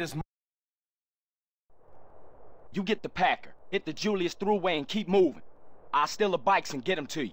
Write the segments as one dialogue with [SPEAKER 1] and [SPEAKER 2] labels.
[SPEAKER 1] this You get the Packer, hit the Julius Thruway and keep moving. I'll steal the bikes and get them to you.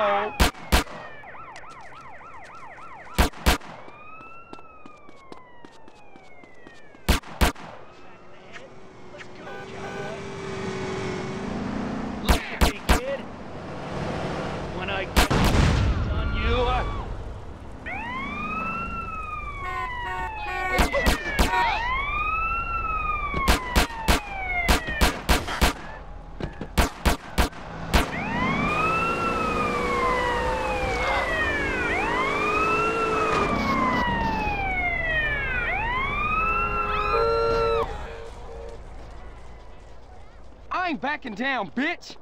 [SPEAKER 2] asshole.
[SPEAKER 1] Ain't backing down, bitch!